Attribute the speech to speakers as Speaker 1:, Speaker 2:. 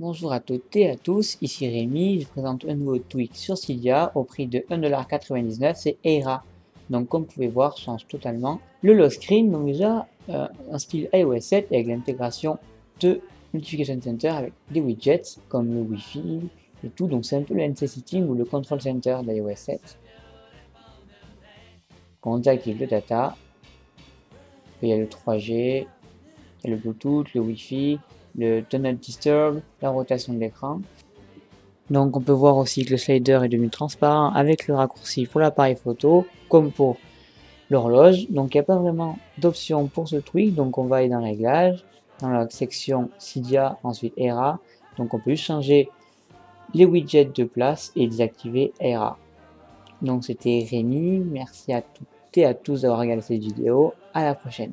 Speaker 1: Bonjour à toutes et à tous, ici Rémi, je présente un nouveau tweak sur Cydia au prix de 1,99$, c'est ERA. Donc comme vous pouvez voir, change totalement. Le lock screen, donc déjà euh, un style iOS 7 avec l'intégration de Notification Center avec des widgets comme le Wi-Fi et tout, donc c'est un peu le NC ou le Control Center d'iOS 7. Quand on désactive le data, il y a le 3G, il y a le Bluetooth, le Wi-Fi, le Not Disturb, la rotation de l'écran. Donc on peut voir aussi que le slider est devenu transparent avec le raccourci pour l'appareil photo comme pour l'horloge. Donc il n'y a pas vraiment d'option pour ce tweak. Donc on va aller dans réglages, dans la section Cydia, ensuite ERA. Donc on peut juste changer les widgets de place et désactiver ERA. Donc c'était Rémi, merci à toutes et à tous d'avoir regardé cette vidéo. À la prochaine.